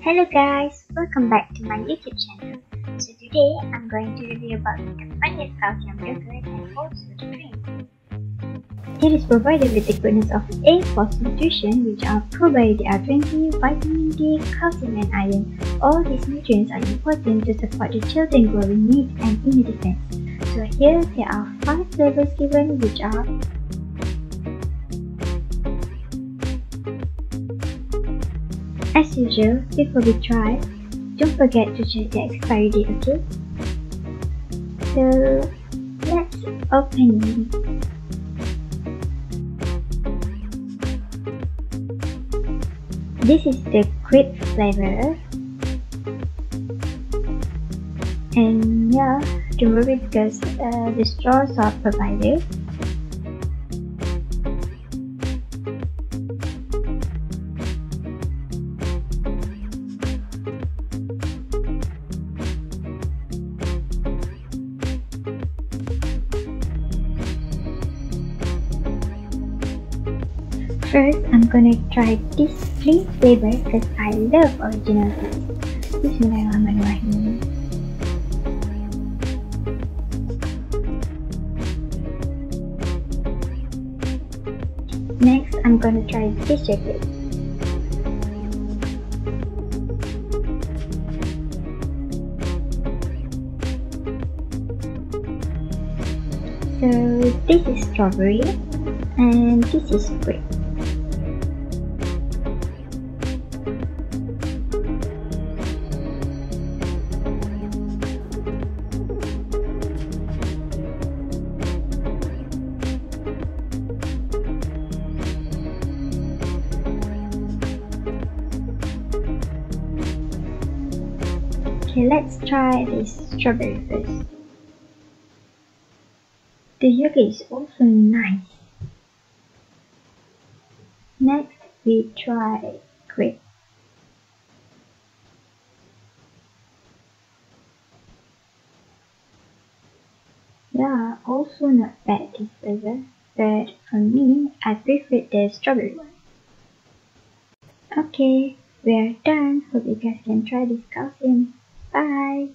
Hello guys, welcome back to my YouTube channel. So today I'm going to review about the Fernleaf calcium yogurt and also drink. It is provided with the goodness of A Force Nutrition which are probiotic R20, vitamin D, calcium and iron. All these nutrients are important to support the children growing needs and immune defense. So here there are 5 flavors given which are As usual, before we try, don't forget to check the expiry date, okay? So, let's open. This is the grape flavor. And yeah, don't worry because uh, the straws are provided. First, I'm gonna try this green flavor because I love original taste. Bismillahirrahmanirrahim. Next, I'm gonna try this chocolate. So this is strawberry and this is grape. Okay, let's try this strawberry first. The yogurt is also nice. Next, we try grape. Yeah, also not bad this flavor, but for me, I prefer the strawberry one. Okay, we are done. Hope you guys can try this calcium. Bye.